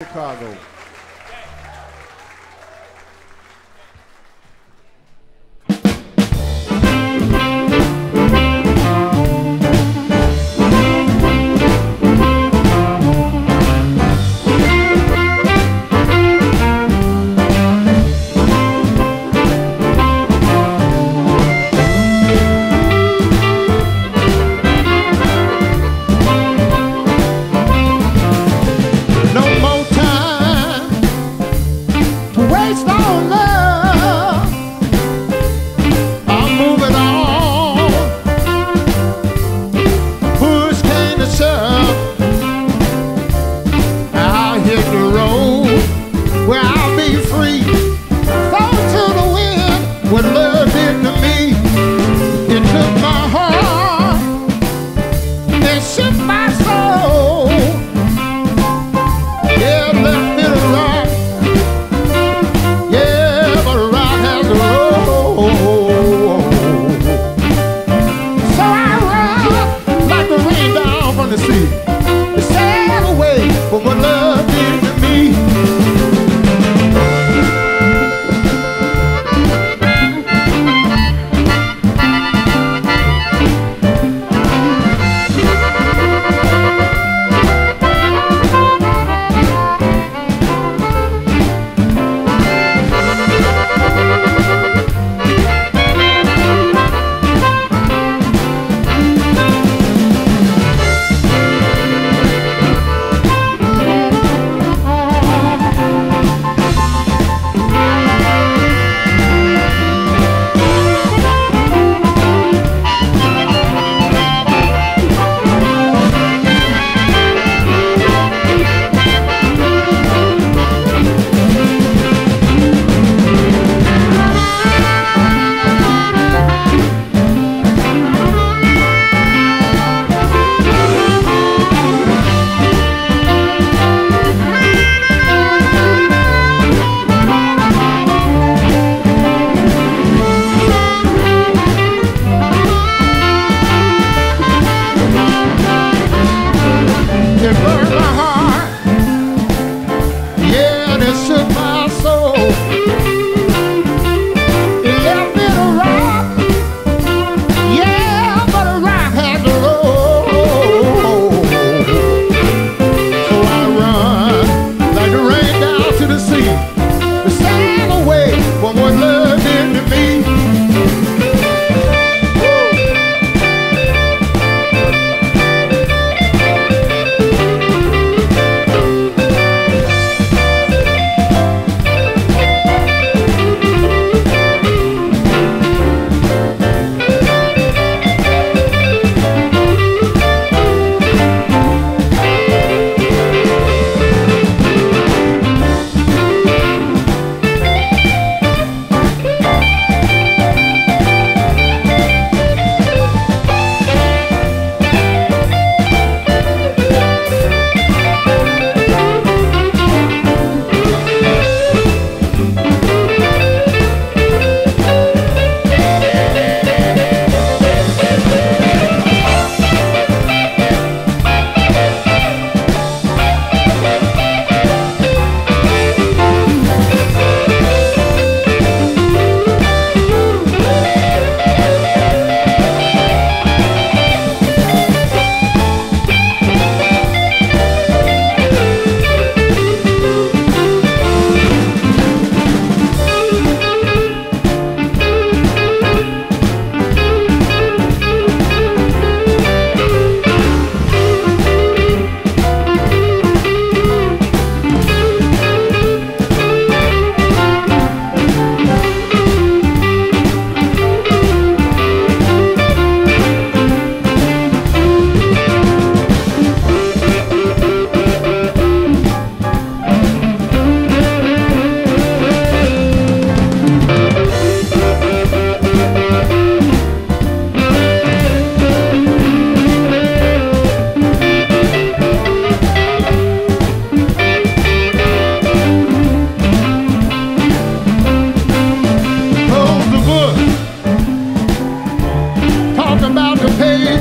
Chicago. free. Thought to the wind would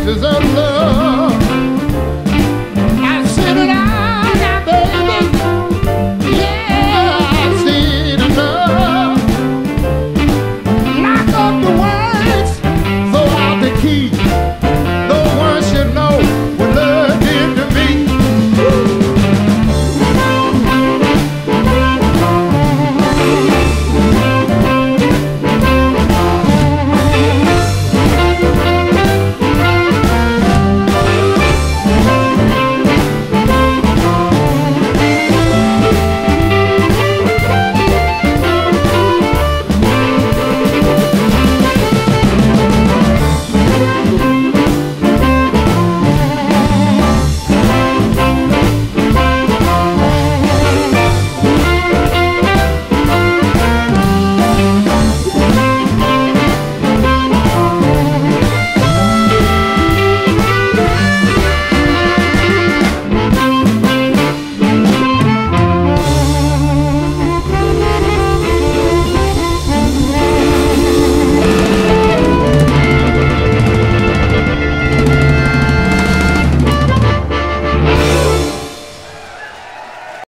Is and love.